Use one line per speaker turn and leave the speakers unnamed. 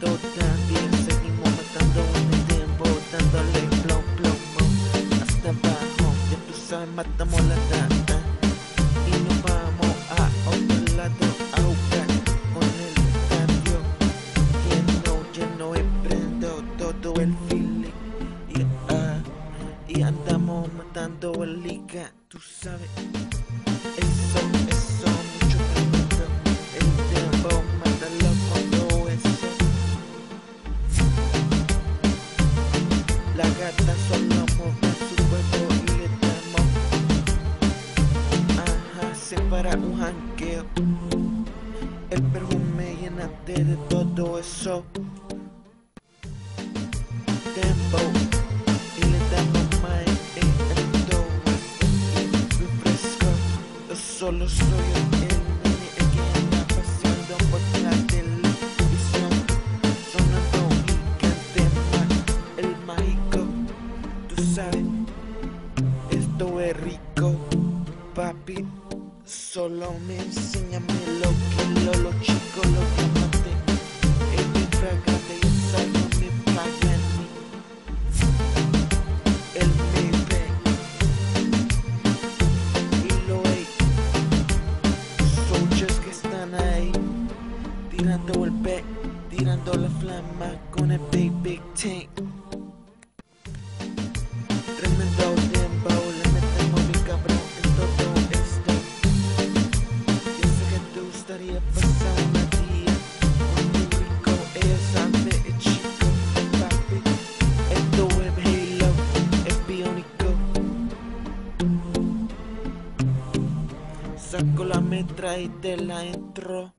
también seguimos matando en el tiempo dándole plom plomo hasta abajo. Ya tú sabes matamos la tanda y nos vamos a otro lado a jugar con el cambio. Lleno lleno y prendo todo el feeling. Yeah. Ah, y andamos matando el liga tú sabes. La gata solo mueve su cuerpo y le damos. Ajá, se para un janqueo. El perfume llenate de todo eso. Tempo. Y le damos más en todo y refresco. Yo solo soy el el Esto es rico, papi. Solo me enséñame lo que lo, lo chico, lo que mate. Es mi fragante y no me falla en mí. Me ve y lo hay. Soldiers que están ahí, tirando el pe, tirando la flama con el big big tank. Saco la metra y te la entro.